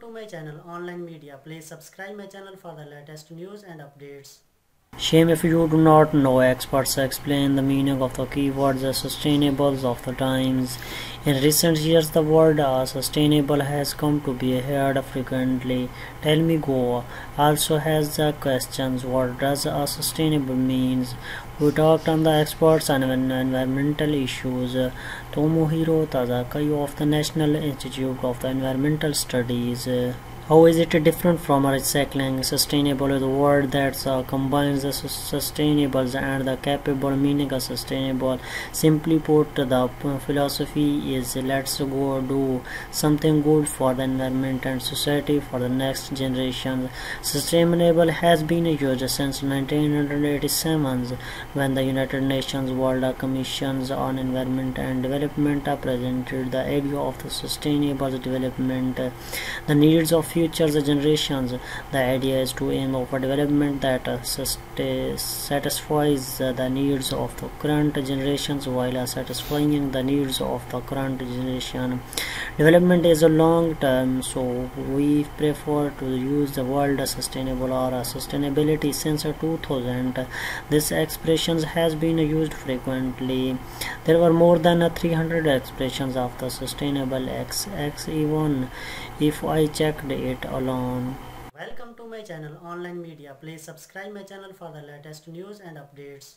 To my channel Online Media. Please subscribe my channel for the latest news and updates. Shame if you do not know. Experts explain the meaning of the keywords sustainables of the times. In recent years, the word uh, sustainable has come to be heard frequently. Tell me go also has the questions what does a sustainable means? We talked on the experts on environmental issues. Tomohiro Tasaki of the National Institute of Environmental Studies. How is it different from recycling? Sustainable is a word that uh, combines the sustainable and the capable meaning of sustainable. Simply put, the philosophy is let's go do something good for the environment and society for the next generation. Sustainable has been used since 1987 when the United Nations World Commissions on Environment and Development presented the idea of the sustainable development. The needs of future generations. The idea is to aim for development that uh, satisfies the needs of the current generations while uh, satisfying the needs of the current generation. Development is a long term, so we prefer to use the word sustainable or uh, sustainability since 2000. This expression has been used frequently. There were more than 300 expressions of the sustainable X, X even if I checked it alone. Welcome to my channel Online Media. Please subscribe my channel for the latest news and updates.